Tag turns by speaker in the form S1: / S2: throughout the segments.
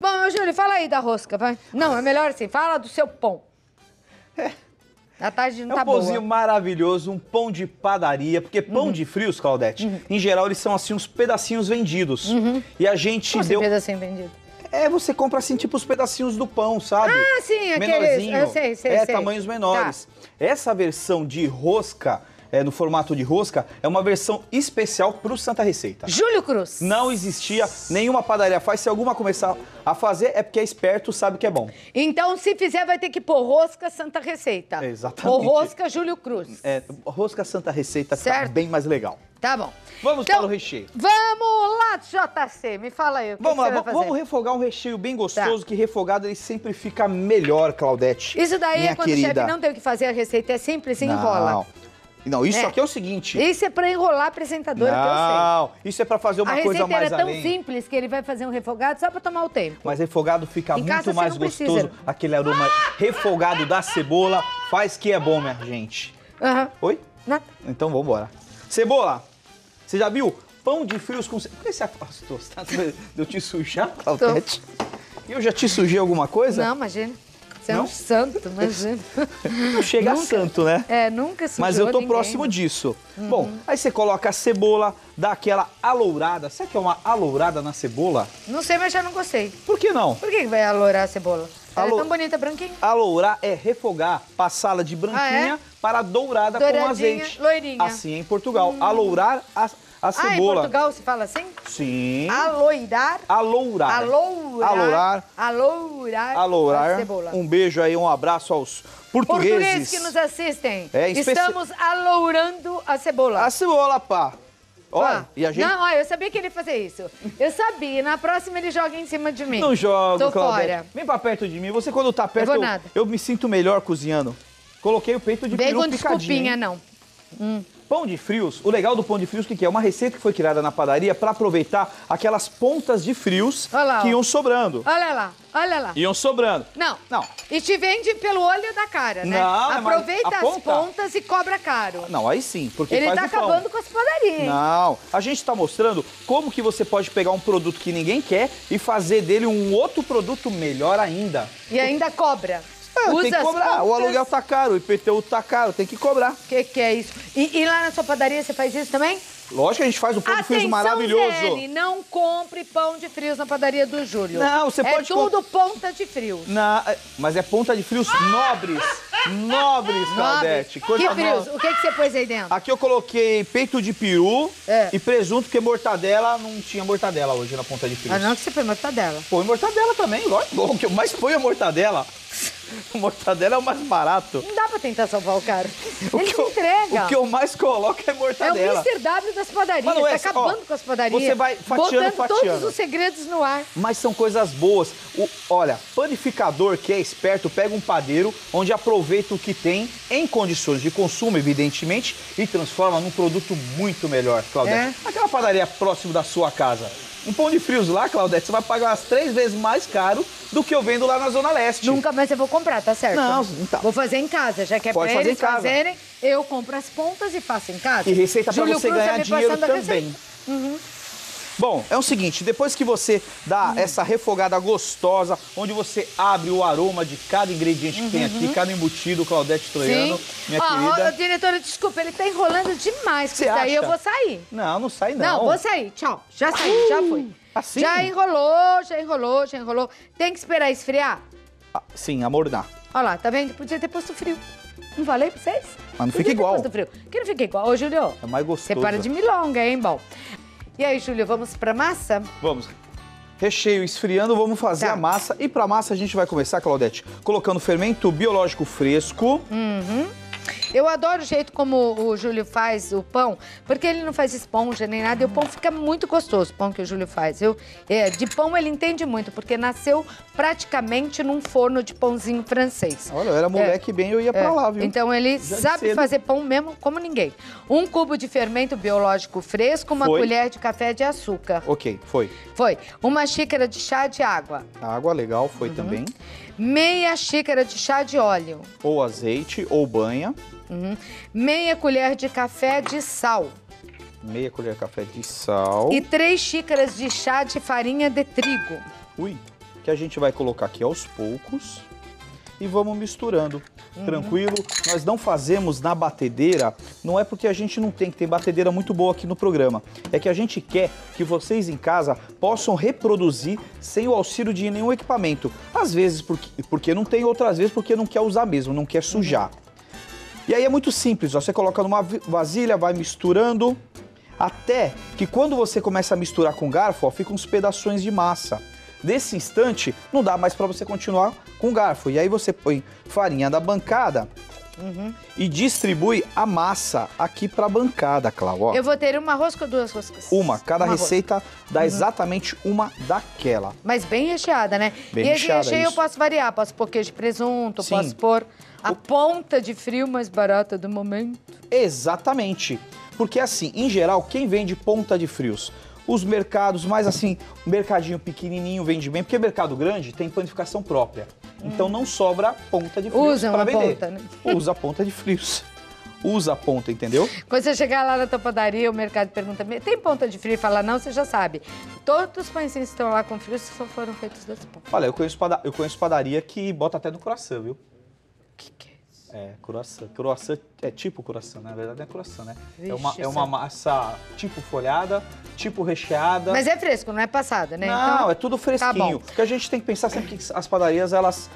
S1: Bom, Júlio, fala aí da rosca, vai. Não, é melhor assim, fala do seu pão.
S2: É.
S1: A tarde não
S2: É um
S1: tá boa.
S2: pãozinho maravilhoso, um pão de padaria, porque pão
S1: Uhum.
S2: de frios, Claudete, em geral eles são assim uns pedacinhos vendidos. E a gente
S1: Como assim,
S2: deu.
S1: pedacinho vendido?
S2: É, você compra assim, tipo os pedacinhos do pão, sabe?
S1: Ah, sim, aqueles-
S2: Menorzinho.
S1: eu sei, sei,
S2: É,
S1: sei.
S2: tamanhos menores. Essa versão de rosca, é, no formato de rosca, é uma versão especial pro Santa Receita.
S1: Júlio Cruz.
S2: Não existia, nenhuma padaria faz. Se alguma começar a fazer, é porque é esperto, sabe que é bom.
S1: Então, se fizer, vai ter que pôr rosca Santa Receita.
S2: Exatamente.
S1: Ou rosca Júlio Cruz.
S2: É, rosca Santa Receita fica
S1: Certo.
S2: bem mais legal.
S1: Tá bom.
S2: Vamos para o recheio.
S1: Vamos lá, JC. Me fala aí, o que,
S2: Vamos lá,
S1: você vai
S2: vamos, refogar um recheio bem gostoso, que refogado ele sempre fica melhor, Claudete.
S1: Isso daí é quando
S2: querida.
S1: o chefe não tem o que fazer, a receita é simples enrola.
S2: Não, não isso
S1: É.
S2: aqui é o seguinte.
S1: Isso é pra enrolar a apresentadora, que eu
S2: Não, isso é pra fazer
S1: sei.
S2: uma
S1: a
S2: coisa
S1: receita
S2: mais
S1: era tão
S2: além.
S1: simples que ele vai fazer um refogado só pra tomar o tempo.
S2: Mas refogado fica
S1: Em
S2: muito mais
S1: não
S2: gostoso.
S1: precisa.
S2: Aquele aroma refogado da cebola faz que é bom, minha gente.
S1: Aham.
S2: Oi?
S1: Nada.
S2: Então vamos embora. Cebola, você já viu? Pão de frios com... Por que você afastou? Você tá eu te sujar, Claudete? Eu já te sujei alguma coisa?
S1: Não, imagina. Você é
S2: Não?
S1: um santo, imagina.
S2: Não chega a
S1: Nunca.
S2: santo, né?
S1: É, nunca sujou
S2: Mas eu tô
S1: ninguém.
S2: próximo disso. Bom, aí você coloca a cebola, dá aquela alourada. O que é uma alourada na cebola?
S1: Não sei, mas já não gostei.
S2: Por que não?
S1: Por que vai alourar a cebola? Ela é tão bonita, branquinha.
S2: Alourar é refogar, passá-la de branquinha
S1: Ah, é?
S2: para dourada com
S1: Douradinha,
S2: azeite.
S1: loirinha.
S2: Assim é em Portugal. Alourar a, a
S1: Ah, em
S2: cebola.
S1: Portugal se fala assim?
S2: Sim.
S1: Aloirar.
S2: Alourar.
S1: Alourar.
S2: Alourar.
S1: Alourar.
S2: Alourar.
S1: cebola.
S2: Um beijo aí, um abraço aos portugueses.
S1: Portugueses que nos assistem.
S2: É, especi-
S1: Estamos alourando a cebola.
S2: A cebola, pá. Olha,
S1: Ah,
S2: e a gente...
S1: Não, olha, eu sabia que ele ia fazer isso. Eu sabia. Na próxima ele joga em cima de mim.
S2: Não jogo,
S1: Tô
S2: Claudete.
S1: fora.
S2: Vem pra perto de mim. Você, quando tá perto, eu,
S1: nada.
S2: eu me sinto melhor cozinhando. Coloquei o peito de
S1: Vem
S2: peru
S1: com
S2: picadinho.
S1: desculpinha,
S2: hein?
S1: não.
S2: Pão de frios, o legal do pão de frios, o que, que é? Uma receita que foi criada na padaria para aproveitar aquelas pontas de frios
S1: lá,
S2: que iam sobrando.
S1: Olha lá, olha lá.
S2: Iam sobrando.
S1: Não.
S2: Não.
S1: E te vende pelo olho da cara, né?
S2: Não, é
S1: Aproveita as
S2: ponta.
S1: pontas e cobra caro.
S2: Não, aí sim, porque
S1: Ele
S2: faz
S1: tá acabando com as padarias, hein?
S2: Não, a gente está mostrando como que você pode pegar um produto que ninguém quer e fazer dele um outro produto melhor ainda.
S1: E ainda cobra.
S2: É,
S1: Usa
S2: tem que cobrar. O aluguel tá caro, o IPTU tá caro, tem que cobrar.
S1: O que, que é isso? E, e lá na sua padaria você faz isso também?
S2: Lógico que a gente faz um pão de frios
S1: Atenção,
S2: maravilhoso.
S1: Zene, não compre pão de frios na padaria do Júlio.
S2: Não, você
S1: é
S2: pode
S1: tudo ponta de frios.
S2: Na- mas é ponta de frios nobres. Nobres, Claudete. Coisa
S1: Que frios?
S2: nova.
S1: O que, que você pôs aí dentro?
S2: Aqui eu coloquei peito de peru
S1: É.
S2: e presunto, porque mortadela não tinha mortadela hoje na ponta de frios.
S1: Ah, não que você põe mortadela.
S2: Põe mortadela também, lógico. O que eu mais ponho é mortadela. mortadela é o mais barato.
S1: Não dá pra tentar salvar o cara.
S2: O
S1: Ele
S2: que
S1: se
S2: eu-
S1: entrega.
S2: O que eu mais coloco é
S1: É o
S2: mortadela.
S1: Mr. W das padarias.
S2: Mas não é,
S1: tá acabando
S2: ó,
S1: com as padarias.
S2: você vai fatiando,
S1: botando todos
S2: fatiando.
S1: os segredos no ar.
S2: Mas são coisas boas. O- olha, panificador que é esperto pega um padeiro onde aproveita o que tem em condições de consumo, evidentemente, e transforma num produto muito melhor, Claudete. Aquela padaria próximo da sua casa. Um pão de frios lá, Claudete, você vai pagar umas três vezes mais caro do que eu vendo lá na Zona Leste.
S1: Nunca mais eu vou comprar, tá certo?
S2: Não, então.
S1: Vou fazer em casa, já que é
S2: Pode
S1: pra
S2: fazer
S1: eles
S2: em casa.
S1: fazerem, eu compro as pontas e faço em casa.
S2: E receita pra
S1: Júlio
S2: você
S1: Cruz
S2: ganhar dinheiro também.
S1: receita.
S2: Bom, é o seguinte, depois que você dá
S1: Uhum.
S2: essa refogada gostosa, onde você abre o aroma de cada ingrediente que tem aqui, cada embutido, Claudete Troiano,
S1: Uhum. Sim.
S2: minha
S1: Ó,
S2: querida.
S1: ó, diretora, desculpa, ele tá enrolando demais.
S2: Você
S1: Isso daí
S2: acha?
S1: eu vou sair.
S2: Não, não sai não.
S1: Não, vou sair. Tchau. Já saí, já fui.
S2: assim?
S1: Já enrolou, já enrolou, já enrolou. Tem que esperar esfriar?
S2: Ah, sim, amordar.
S1: Olha lá, tá vendo? Podia ter posto frio. Não falei pra vocês?
S2: Mas não
S1: Podia
S2: fica igual.
S1: posto frio. Que não fica igual. Ô, Júlio.
S2: É mais gostoso.
S1: Você para de milonga, hein, bom. E aí, Júlio, vamos pra massa?
S2: Vamos. Recheio esfriando, vamos fazer
S1: Tá.
S2: a massa. E pra massa a gente vai começar, Claudete, colocando fermento biológico fresco.
S1: Eu adoro o jeito como o Júlio faz o pão, porque ele não faz esponja nem nada, e o pão fica muito gostoso, o pão que o Júlio faz. Eu, é, de pão ele entende muito, porque nasceu praticamente num forno de pãozinho francês.
S2: Olha, eu era moleque bem, eu ia pra
S1: É,
S2: lá, viu?
S1: Então ele
S2: Já
S1: sabe fazer pão mesmo como ninguém. Um cubo de fermento biológico fresco, uma
S2: Foi.
S1: colher de café de açúcar.
S2: Ok, foi.
S1: Foi. Uma xícara de chá de água.
S2: Água, legal,
S1: Uhum.
S2: foi também.
S1: Meia xícara de chá de óleo.
S2: Ou azeite, ou banha.
S1: Uhum. Meia colher de café de sal.
S2: Meia colher de café de sal.
S1: E três xícaras de chá de farinha de trigo.
S2: Ui, que a gente vai colocar aqui aos poucos e vamos misturando.
S1: Uhum.
S2: Tranquilo? Nós não fazemos na batedeira, não é porque a gente não tem, que tem batedeira muito boa aqui no programa. É que a gente quer que vocês em casa possam reproduzir sem o auxílio de nenhum equipamento. Às vezes porque, porque não tem, outras vezes porque não quer usar mesmo, não quer sujar. E aí é muito simples, ó. você coloca numa vasilha, vai misturando, até que quando você começa a misturar com garfo, ó, fica uns pedaços de massa. Nesse instante, não dá mais para você continuar com o garfo. E aí você põe farinha da bancada e distribui a massa aqui para a bancada, Clau.
S1: Eu vou ter uma rosca ou duas roscas?
S2: Uma, cada
S1: Uma rosca.
S2: receita dá exatamente uma daquela.
S1: Mas bem recheada, né?
S2: Bem
S1: e esse
S2: recheada,
S1: recheio eu
S2: isso.
S1: posso variar. Posso pôr queijo de presunto,
S2: Sim.
S1: posso pôr a ponta de frio mais barata do momento.
S2: Exatamente. Porque assim, em geral, quem vende ponta de frios? Os mercados, mais assim, o mercadinho pequenininho vende bem, porque mercado grande tem panificação própria. Então não sobra ponta de frios para vender.
S1: ponta, né?
S2: Usa a ponta de frios. Usa a ponta, entendeu?
S1: Quando você chegar lá na tua padaria, o mercado pergunta, tem ponta de frio? E fala, não, você já sabe. Todos os pãezinhos que estão lá com frio só foram feitos das pontas.
S2: Olha, eu conheço, pada- eu conheço padaria que bota até no croissant, viu?
S1: Que que é?
S2: É, croissant. Croissant é tipo croissant, na verdade é croissant, né? é, uma,
S1: Vixe,
S2: é uma
S1: céu.
S2: massa tipo folhada, tipo recheada.
S1: Mas é fresco, não é passada, né?
S2: Não,
S1: Então,
S2: é tudo fresquinho.
S1: bom.
S2: Porque a gente tem que pensar sempre que as padarias, elas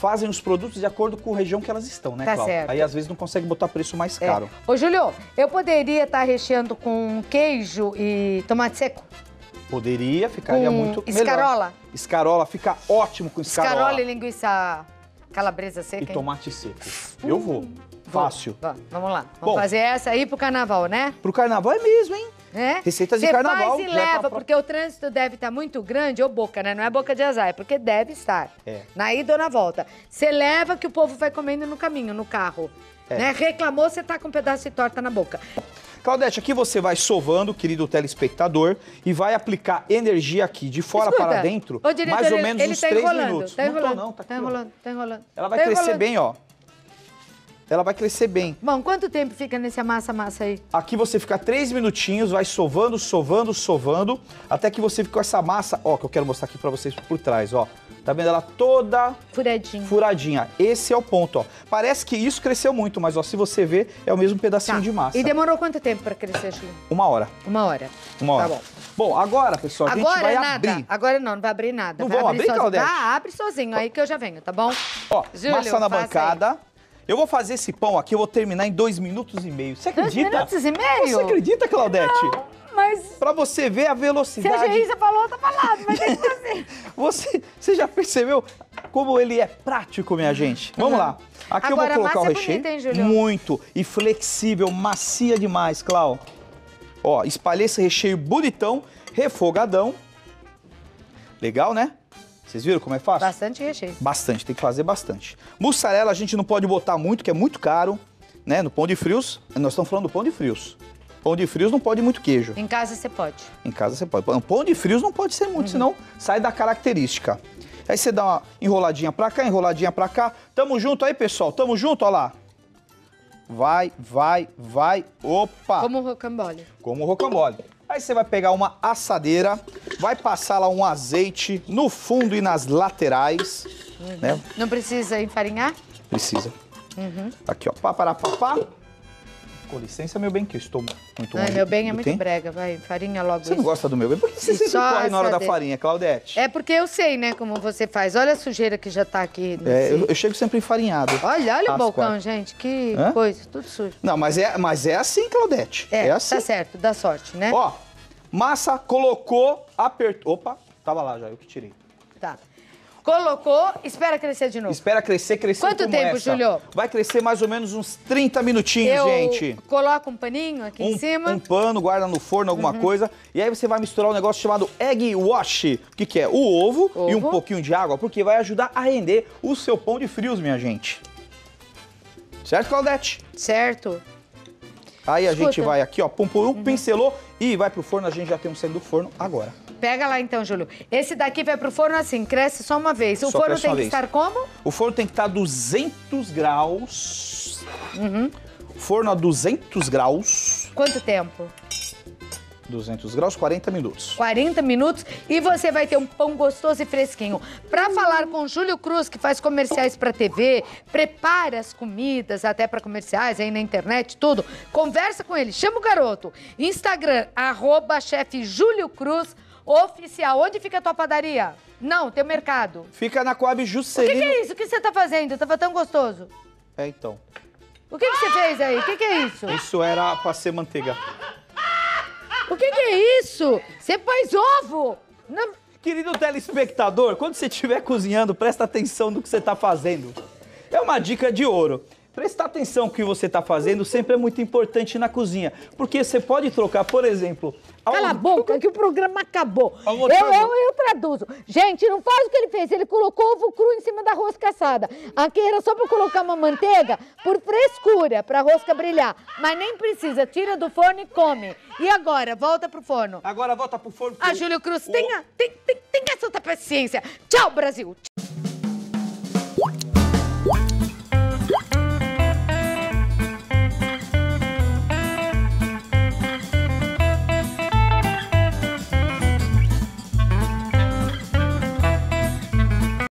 S2: fazem os produtos de acordo com a região que elas estão, né,
S1: Tá
S2: Cláudia?
S1: certo.
S2: Aí às vezes não consegue botar preço mais
S1: é.
S2: caro.
S1: Ô, Júlio, eu poderia estar recheando com queijo e tomate seco?
S2: Poderia, ficaria
S1: Com
S2: muito
S1: escarola?
S2: melhor. Escarola, fica ótimo com escarola.
S1: Escarola e linguiça calabresa seca,
S2: E
S1: hein?
S2: tomate seco. Eu vou. Fácil.
S1: Vamos lá. Vamos
S2: Bom.
S1: fazer essa aí pro carnaval, né?
S2: Pro carnaval é mesmo, hein?
S1: Né?
S2: Receitas de carnaval,
S1: faz e
S2: pra
S1: leva,
S2: pro-
S1: porque o trânsito deve estar muito grande, ou boca, né? Não é boca de azar, é porque deve estar.
S2: É.
S1: Na ida ou na volta. Você leva que o povo vai comendo no caminho, no carro.
S2: É.
S1: Né? Reclamou, você tá com um pedaço de torta na boca.
S2: Claudete, aqui você vai sovando, querido telespectador, e vai aplicar energia aqui, de fora
S1: Escuta,
S2: para dentro,
S1: diretor,
S2: mais ou
S1: ele-
S2: menos
S1: ele
S2: uns
S1: tá
S2: 3
S1: enrolando,
S2: minutos.
S1: Tá
S2: não tô
S1: enrolando,
S2: não, tá
S1: tá
S2: aqui, ó.
S1: enrolando, tá enrolando.
S2: Ela vai
S1: Tá
S2: crescer
S1: enrolando.
S2: bem, ó. Ela vai crescer bem.
S1: Bom, quanto tempo fica nesse massa-massa aí?
S2: Aqui você fica três minutinhos, vai sovando, sovando, sovando, até que você fica com essa massa, ó, que eu quero mostrar aqui pra vocês por trás, ó. Tá vendo ela toda
S1: Furadinho.
S2: furadinha. Esse é o ponto, ó. Parece que isso cresceu muito, mas ó, se você ver, é o mesmo pedacinho
S1: Tá.
S2: de massa.
S1: E demorou quanto tempo pra crescer, Júlio?
S2: Uma hora.
S1: Uma hora.
S2: Uma hora.
S1: Tá bom.
S2: Bom, agora, pessoal, a gente
S1: Agora
S2: vai
S1: nada.
S2: abrir.
S1: Agora não, não vai abrir nada.
S2: Não
S1: vai
S2: vamos abrir,
S1: sozinho.
S2: Claudete?
S1: Ah, abre sozinho aí que eu já venho, tá bom?
S2: Ó,
S1: Júlio,
S2: massa na bancada. Eu vou fazer esse pão aqui, eu vou terminar em dois minutos e meio. Você
S1: Dois
S2: acredita?
S1: minutos e meio?
S2: Você acredita, Claudete?
S1: Mas
S2: Pra você ver a
S1: se a
S2: velocidade.
S1: Geisa falou, tá falado, mas tem que fazer.
S2: Você, você já percebeu como ele é prático, minha gente? Vamos
S1: Uhum.
S2: lá. Aqui
S1: Agora,
S2: eu vou colocar o
S1: é
S2: recheio.
S1: bonita, hein?
S2: Muito. E flexível, macia demais, Clau. Ó, espalhei esse recheio bonitão, refogadão. Legal, né? Vocês viram como é fácil?
S1: Bastante recheio.
S2: Bastante, tem que fazer bastante. Mussarela a gente não pode botar muito, que é muito caro, né? No pão de frios, nós estamos falando do pão de frios. Pão de frios não pode muito queijo.
S1: Em casa você pode.
S2: Em casa você pode. Pão de frios não pode ser muito, senão sai da característica. Aí você dá uma enroladinha pra cá, enroladinha pra cá. Tamo junto aí, pessoal. Tamo junto, ó lá. Vai, vai, vai. Opa!
S1: Como rocambole.
S2: Como rocambole. Aí você vai pegar uma assadeira, vai passar lá um azeite no fundo e nas laterais, né?
S1: Não precisa enfarinhar?
S2: Precisa.
S1: Uhum.
S2: Aqui, ó. Pá, pará, pá, pá. Com licença, meu bem, que eu estou muito
S1: Ai,
S2: longe
S1: meu bem é muito
S2: tempo.
S1: brega, vai. Farinha logo
S2: Você não
S1: isso.
S2: gosta do meu bem? Por que você
S1: E
S2: sempre corre na hora da farinha, Claudete?
S1: É porque eu sei, né, como você faz. Olha a sujeira que já tá aqui.
S2: É, eu, eu chego sempre enfarinhado.
S1: Olha, olha o balcão,
S2: quatro.
S1: gente. Que
S2: Hã?
S1: coisa, tudo sujo.
S2: Não, mas é, mas é assim, Claudete.
S1: É,
S2: É, assim.
S1: tá certo, dá sorte, né?
S2: Ó, massa, colocou, apertou. Opa, tava lá já, eu que tirei.
S1: Tá. Colocou, espera crescer de novo.
S2: Espera crescer, crescer
S1: Quanto tempo,
S2: essa.
S1: Júlio?
S2: Vai crescer mais ou menos uns 30 minutinhos,
S1: Eu
S2: gente.
S1: coloco um paninho aqui em
S2: Um,
S1: cima. Uhum.
S2: um pano, guarda no forno alguma coisa. E aí você vai misturar um negócio chamado egg wash. O que, que é? O ovo, e um
S1: Ovo.
S2: pouquinho de água, porque vai ajudar a render o seu pão de frios, minha gente. Certo, Claudete?
S1: Certo.
S2: Aí a
S1: Escuta. Uhum.
S2: gente vai aqui, ó, pum, pum, pincelou e vai pro forno. A gente já tem um saindo do forno agora.
S1: Pega lá então, Júlio. Esse daqui vai pro forno assim, cresce só uma vez. O
S2: Só
S1: forno tem que
S2: vez.
S1: estar como?
S2: O forno tem que estar a 200 graus.
S1: Uhum.
S2: Forno a 200 graus.
S1: Quanto tempo?
S2: 200 graus, 40 minutos.
S1: 40 minutos e você vai ter um pão gostoso e fresquinho. Para falar com o Júlio Cruz, que faz comerciais para TV, prepara as comidas até para comerciais aí na internet, tudo. Conversa com ele, chama o garoto. Instagram, arroba chefe Júlio Cruz Oficial. Onde fica a tua padaria? Não, teu mercado.
S2: Fica na Coab
S1: O que,
S2: Juscelino.
S1: que é isso? O que você tá fazendo? Tava tão gostoso.
S2: É, então.
S1: O que, que você fez aí? O que, que é isso?
S2: Isso era pra ser manteiga.
S1: O que, que é isso? Você faz ovo?
S2: Querido telespectador, quando você estiver cozinhando, presta atenção no que você está fazendo. É uma dica de ouro. Prestar atenção no que você está fazendo sempre é muito importante na cozinha. Porque você pode trocar, por exemplo... ao-
S1: Cala a boca, que o programa acabou. Eu, eu, eu traduzo. Gente, não faz o que ele fez. Ele colocou ovo cru em cima da rosca assada. Aqui era só pra colocar uma manteiga por frescura, pra rosca brilhar. Mas nem precisa. Tira do forno e come. E agora? Volta pro forno.
S2: Agora volta pro forno.
S1: Ah, Júlio Cruz, tenha, tem, tem, tenha santa paciência. Tchau, Brasil.